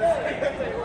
Yeah.